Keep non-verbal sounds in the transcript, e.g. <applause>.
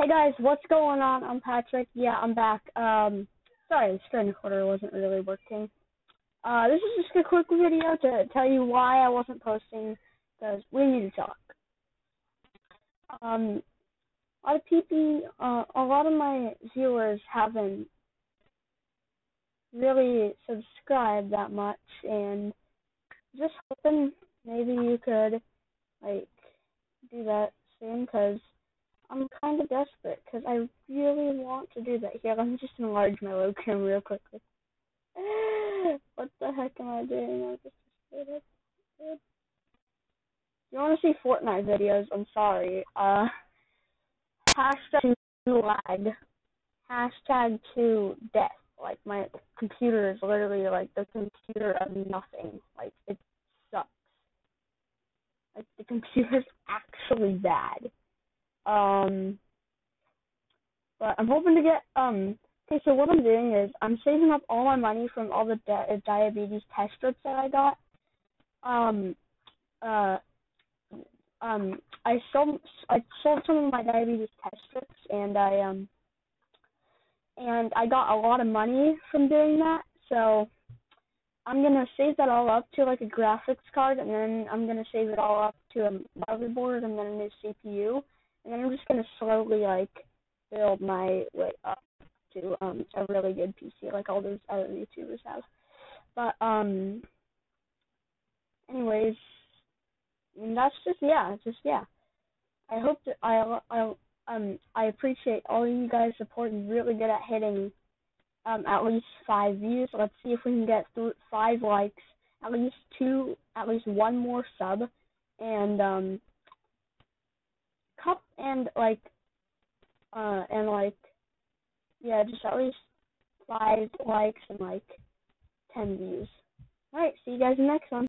Hey guys, what's going on? I'm Patrick. Yeah, I'm back. Um, sorry, the screen recorder wasn't really working. Uh, this is just a quick video to tell you why I wasn't posting, because we need to talk. Um, a lot of people, uh, a lot of my viewers haven't really subscribed that much, and just hoping maybe you could, like, do that soon, because I'm kind of desperate because I really want to do that. Here, let me just enlarge my webcam real quickly. <gasps> what the heck am I doing? I just. You want to see Fortnite videos? I'm sorry. Uh, hashtag to lag. Hashtag to death. Like my computer is literally like the computer of nothing. Like it sucks. Like the computer's <laughs> actually bad. Um, but I'm hoping to get um. Okay, so what I'm doing is I'm saving up all my money from all the di- diabetes test strips that I got. Um, uh, um, I sold I sold some of my diabetes test strips, and I um, and I got a lot of money from doing that. So I'm gonna save that all up to like a graphics card, and then I'm gonna save it all up to a motherboard and then a new CPU and I'm just gonna slowly like build my way up to um a really good PC like all those other YouTubers have. But um anyways and that's just yeah, just yeah. I hope that I I um I appreciate all of you guys' support and really good at hitting um at least five views. Let's see if we can get through five likes, at least two, at least one more sub, and um and like uh and like yeah, just at least five likes and like ten views. Alright, see you guys in the next one.